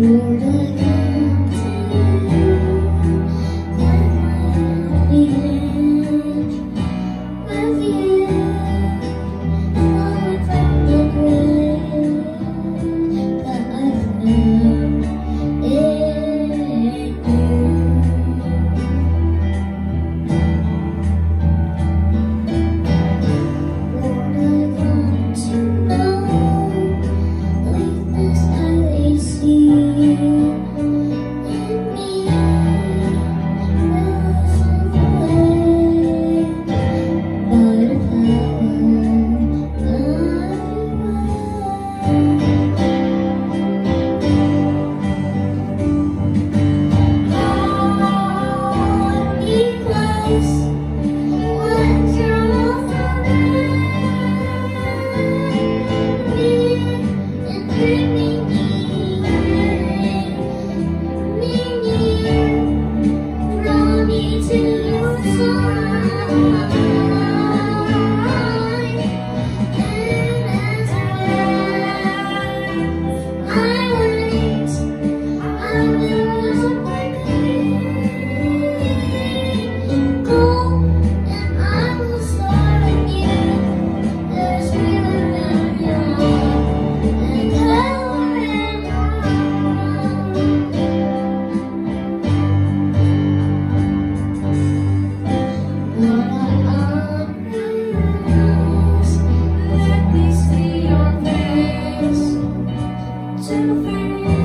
Lord. you.